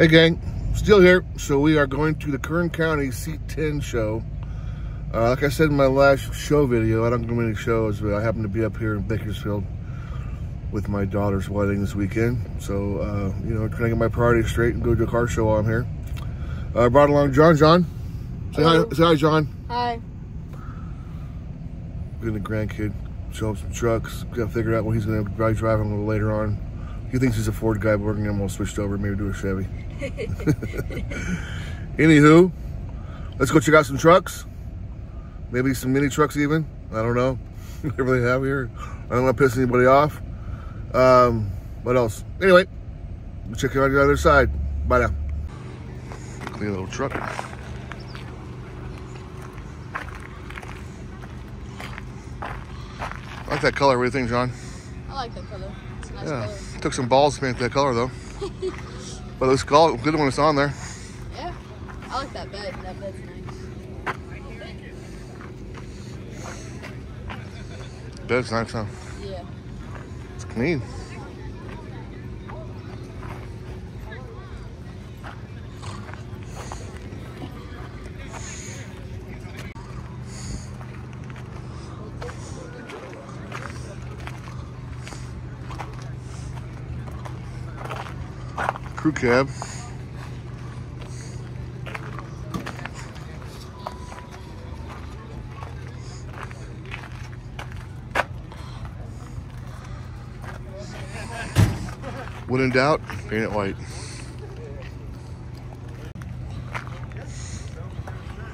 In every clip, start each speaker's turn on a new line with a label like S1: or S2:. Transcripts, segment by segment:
S1: Hey gang, still here. So we are going to the Kern County C10 show. Uh, like I said in my last show video, I don't go many shows, but I happen to be up here in Bakersfield with my daughter's wedding this weekend. So, uh, you know, trying to get my priorities straight and go to a car show while I'm here. I uh, brought along John. John, say
S2: Hello.
S1: hi. Say hi, John.
S2: Hi.
S1: Getting the grandkid, show him some trucks. Got to figure out what he's going to be driving a little later on. He thinks he's a Ford guy, but we're going to get switched over, maybe do a Chevy. Anywho, let's go check out some trucks. Maybe some mini trucks even. I don't know. Whatever they have here. I don't want to piss anybody off. Um, what else? Anyway, we'll check it out the other side. Bye now. Clean little truck. I like that color. What do you think, John?
S2: I like that color. It's a nice
S1: Yeah.
S2: color.
S1: Took some balls to paint that color though. but it looks good when it's on there.
S2: Yeah. I like that bed. That bed's nice.
S1: Bed's nice, huh?
S2: Yeah.
S1: It's clean. Crew cab. When in doubt, paint it white.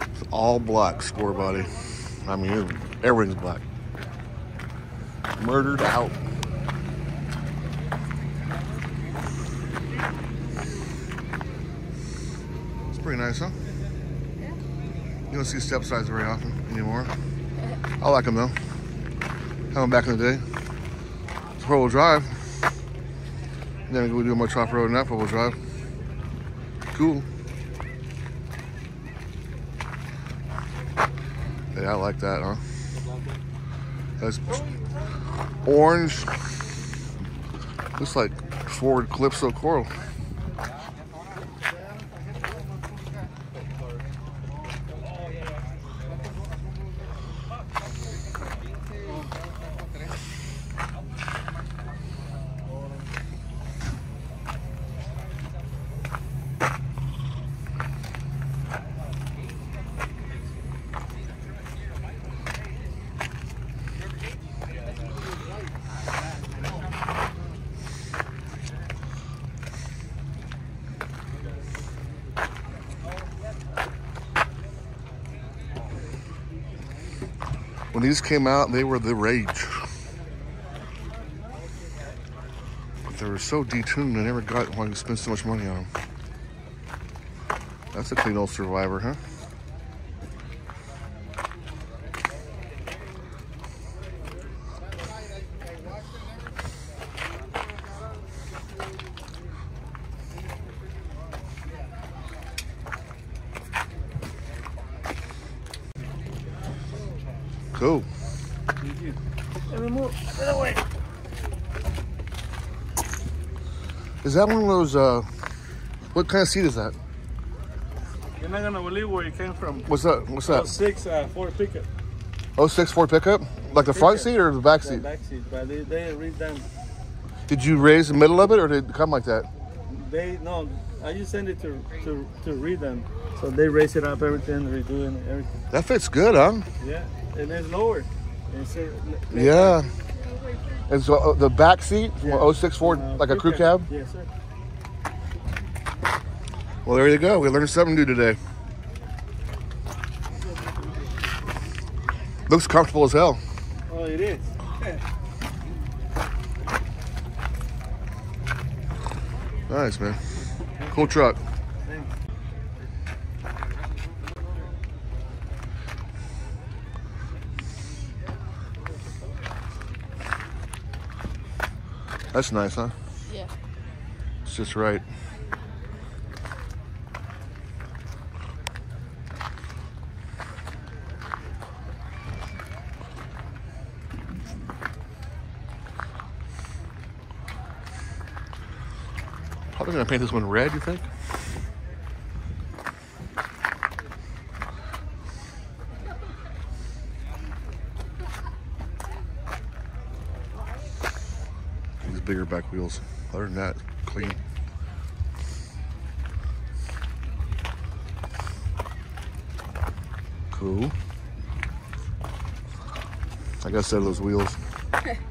S1: It's all black score body. I mean, everything's black. Murdered out. Pretty nice, huh? You don't see step sides very often anymore. I like them though. Had them back in the day. It's four-wheel drive. Then we do much off road and that four-wheel drive. Cool. Yeah, I like that, huh? That's orange. Looks like Ford Calypso Coral. When these came out, they were the rage. But they were so detuned, I never got why you spend so much money on them. That's a clean old survivor, huh? Cool. Is that one of those, uh, what kind of seat is that?
S3: You're not gonna believe where it came from.
S1: What's that? What's that?
S3: six uh, Ford pickup.
S1: Oh, six Ford pickup? Like the front seat or the back
S3: The
S1: seat?
S3: back seat, but they, they read them.
S1: Did you raise the middle of it or did it come like that?
S3: They no, I just send it to to to read them. So they raise it up, everything, redoing everything.
S1: That fits good, huh?
S3: Yeah, and it's lower. And it's,
S1: Yeah. And so uh, the back seat, from
S3: Yeah.
S1: 06 Ford,
S3: uh,
S1: like a crew cab?
S3: Yes, sir.
S1: Well, there you go. We learned something new today. Looks comfortable as hell.
S3: Oh, it is.
S1: Nice, man. Cool truck. That's nice, huh?
S2: Yeah.
S1: It's just right. Probably gonna paint this one red, you think? Back wheels. Other than that, clean. Cool. I said, those wheels.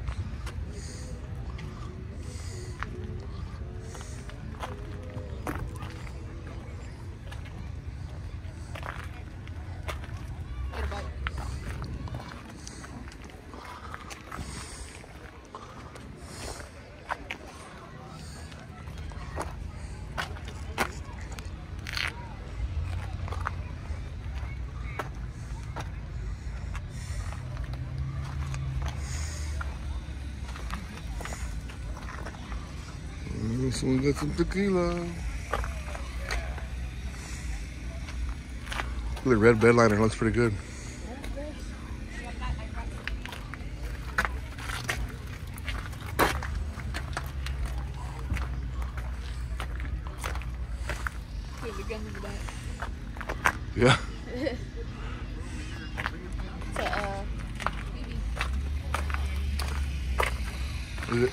S1: Someone got some tequila. The red bedliner looks pretty good.
S2: Put the gun in the back.
S1: Yeah.
S2: It's a, uh, BB.
S1: Is it?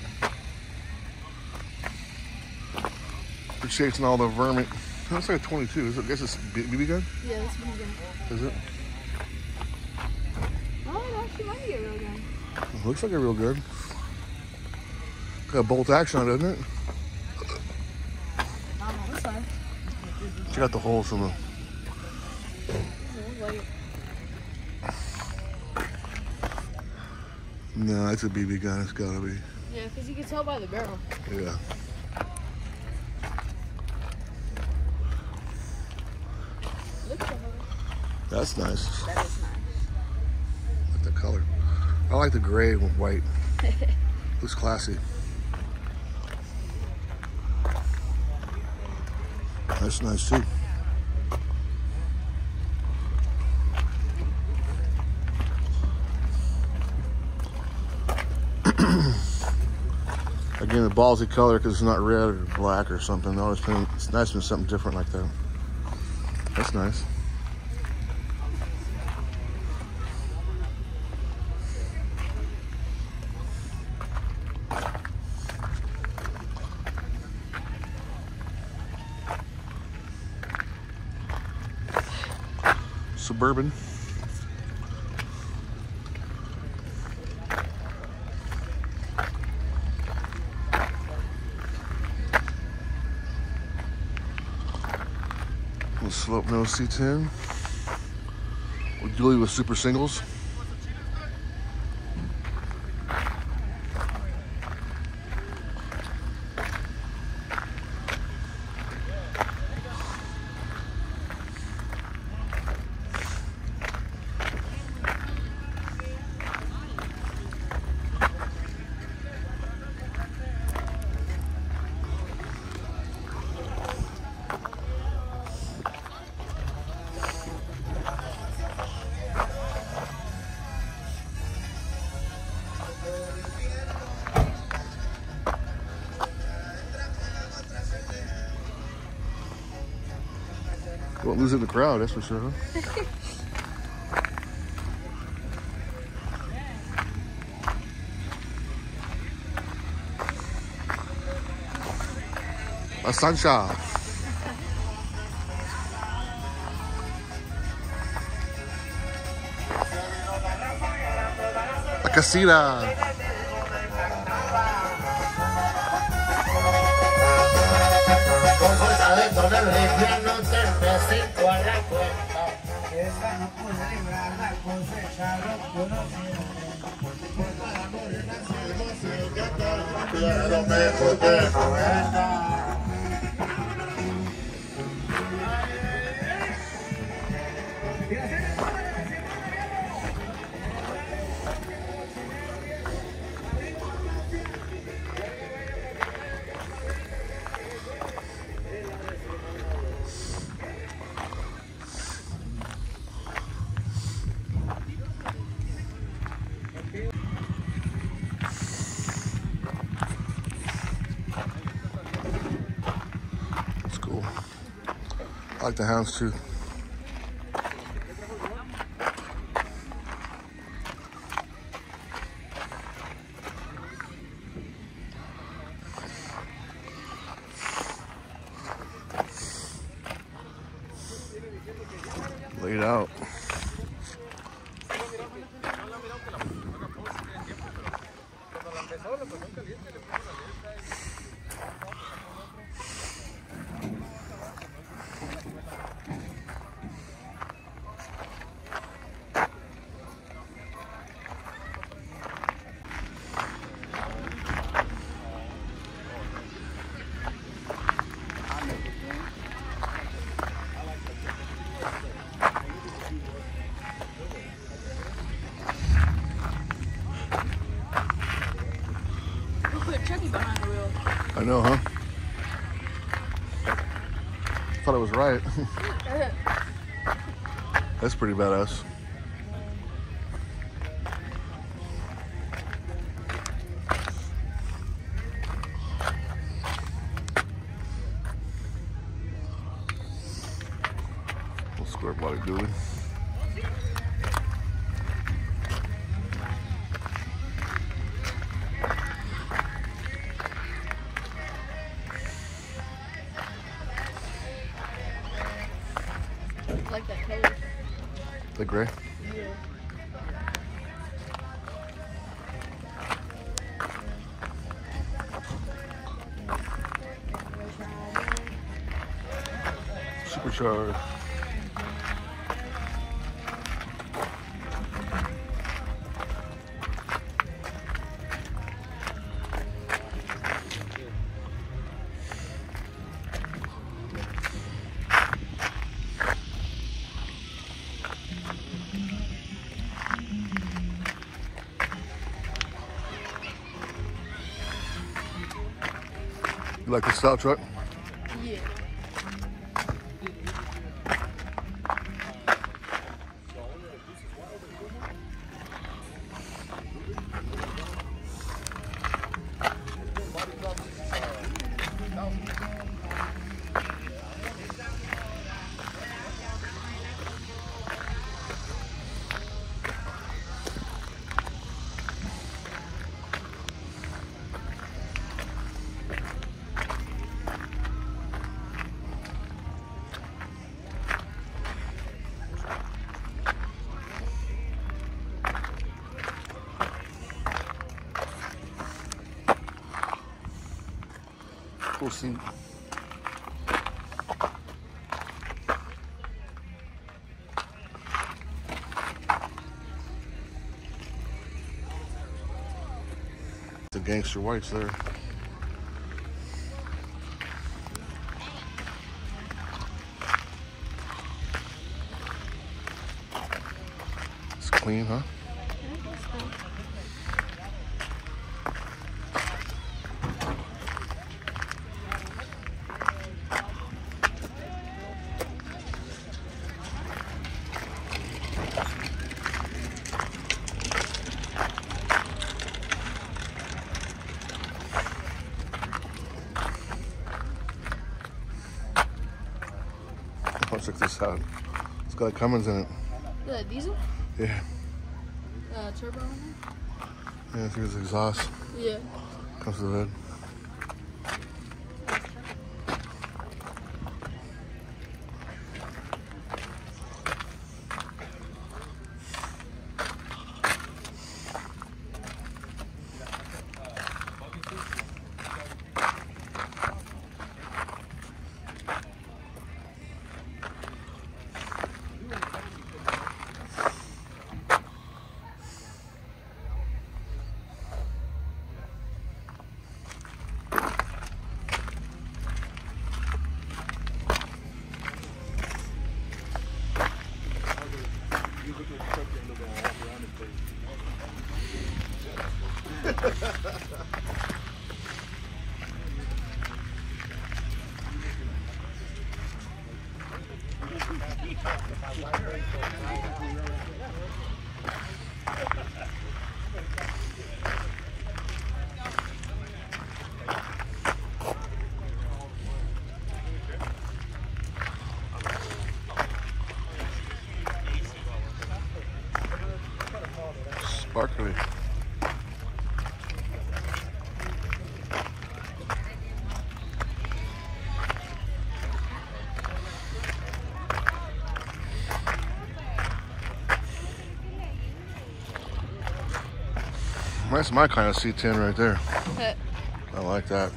S1: For chasing all the vermin. That's like a 22. Is it, I guess it's BB gun?
S2: Yeah, this BB gun.
S1: Is it?
S2: Oh, it actually might be a real gun.
S1: It looks like a real gun. Got a bolt action on it, doesn't it?
S2: Not on this side.
S1: Check out the holes from the.
S2: It looks like it.
S1: No, it's a BB gun. It's gotta be.
S2: Yeah, because you can tell by the barrel.
S1: Yeah.
S2: Looks like
S1: That's nice.
S2: That is nice.
S1: like the color. I like the gray with white. Looks classy. That's nice too. Again, the ballsy color because it's not red or black or something. Always been, it's nice when something different like that. That's nice. Suburban. Little slope nose C10. With dually with super singles. Lose in the crowd, that's for sure. La Sancha. La Casita.
S4: librarla con sellarlo conocido. Con la
S5: morena se lo
S4: mejor
S1: de like the hounds too. Was right. That's pretty badass.
S2: Like that color.
S1: The gray.
S2: Yeah.
S1: Supercharged. Like the Seat. The gangster whites there. It's clean, huh? Oh, check this out. It's got Cummins in it.
S2: that diesel?
S1: Yeah.
S2: Uh, turbo in
S1: Yeah, I think it's exhaust.
S2: Yeah.
S1: Comes to the hood. Barkley. That's my kind of C10 right there. I like that.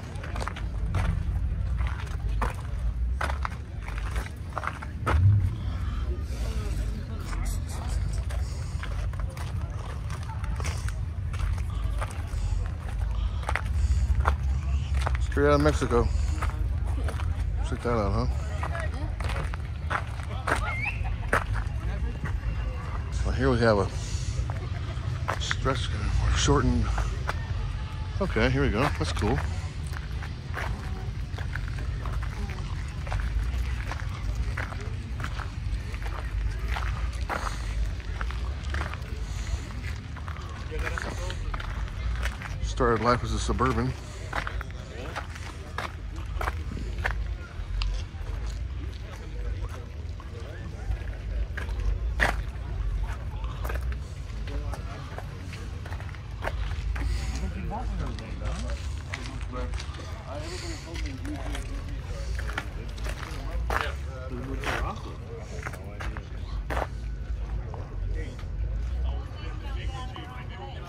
S1: Of Mexico. Check that out, huh? Well, here we have a stretch, shortened. Okay, here we go. That's cool. Started life as a suburban.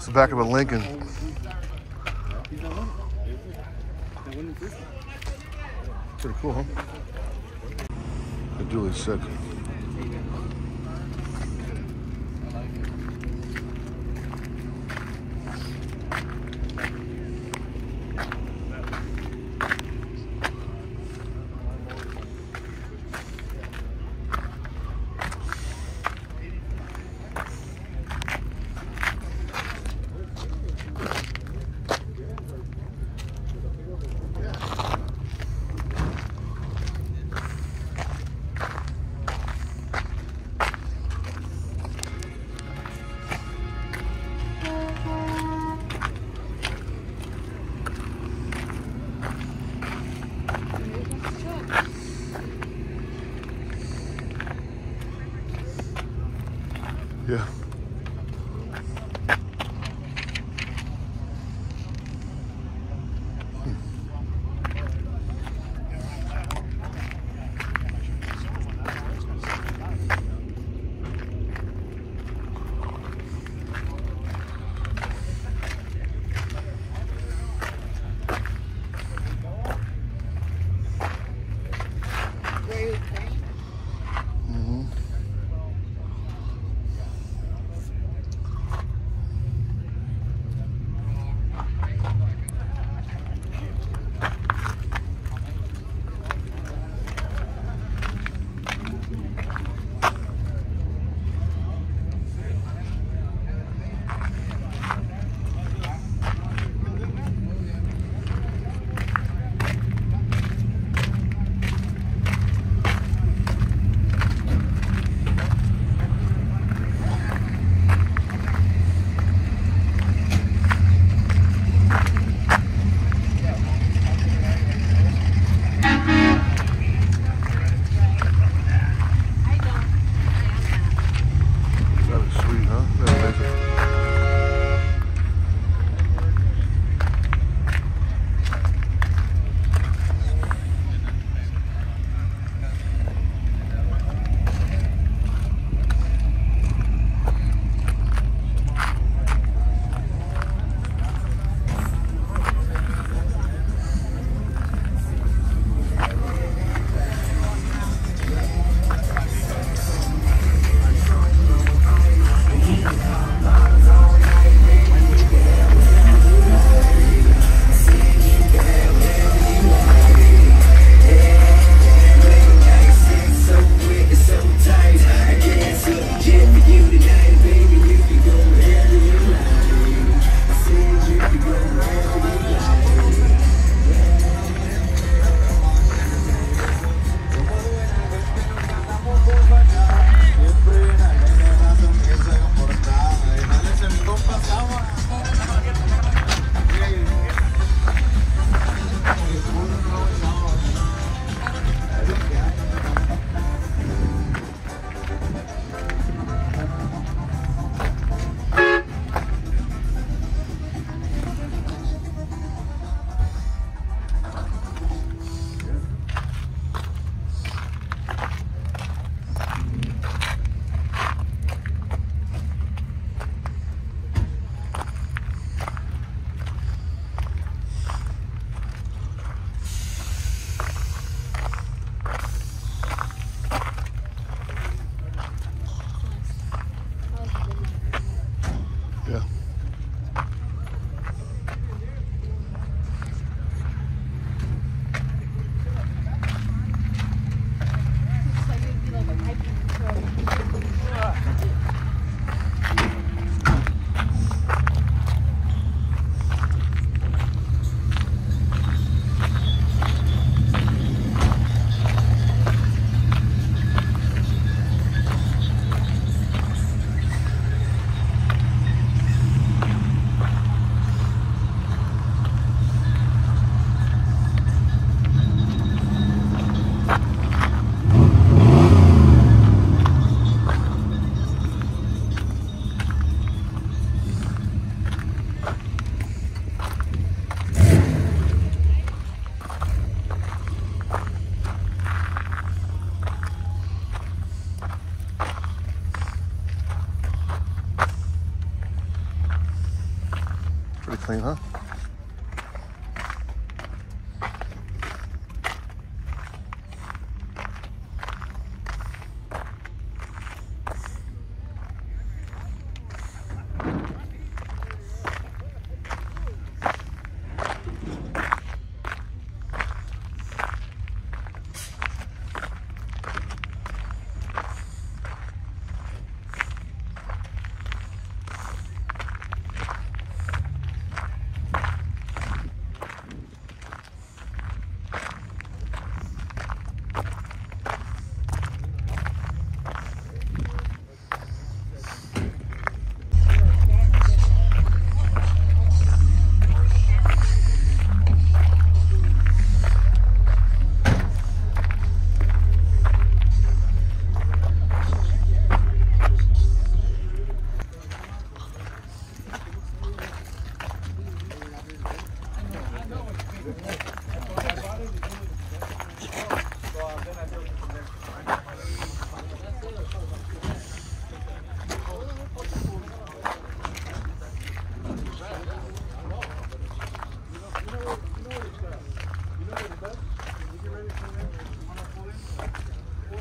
S1: It's the back of a Lincoln. Pretty cool, huh? The dually sick.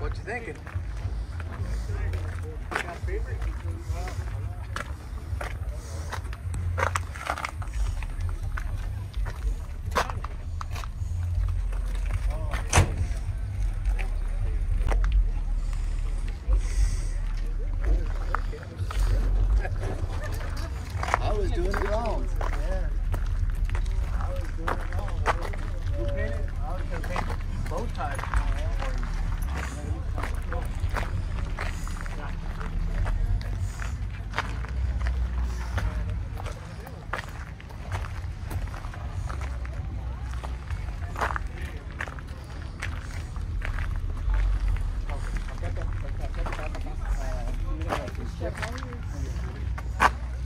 S3: What you thinking? I was doing it wrong. Yeah. I was doing it wrong. You painted? I was gonna paint bow ties.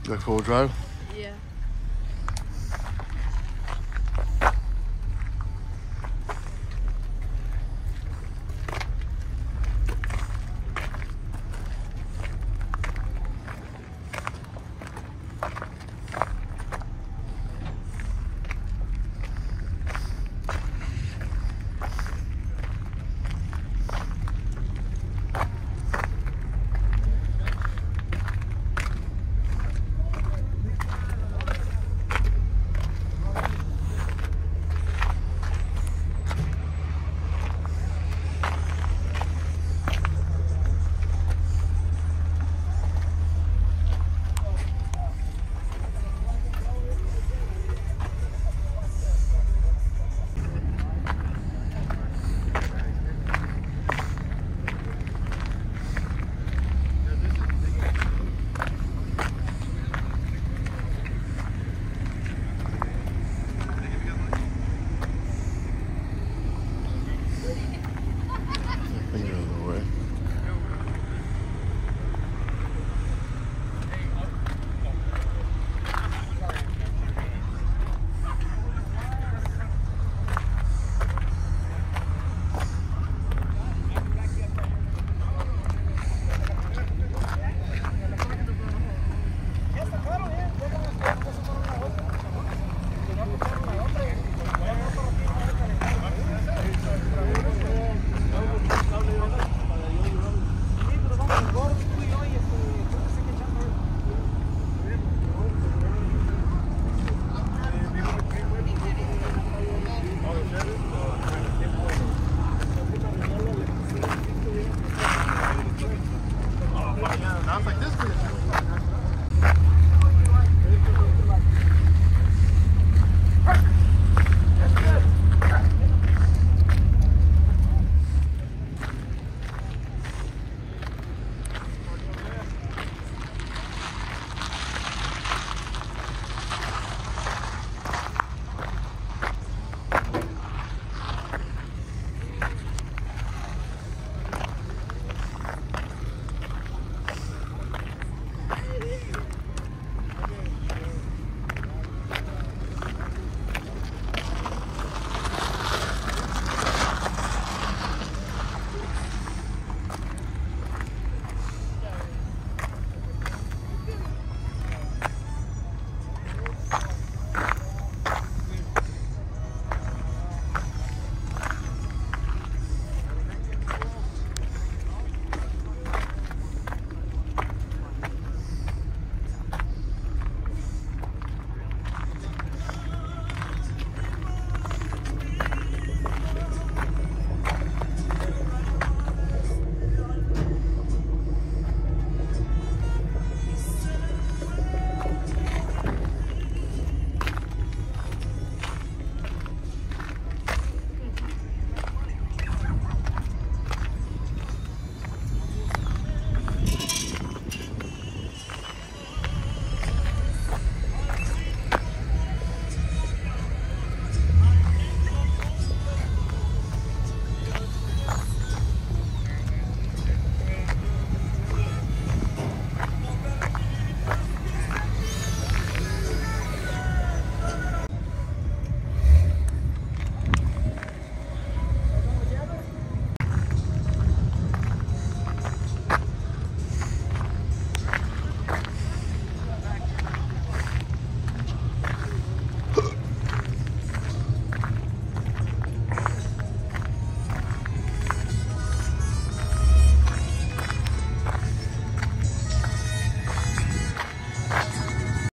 S1: Got four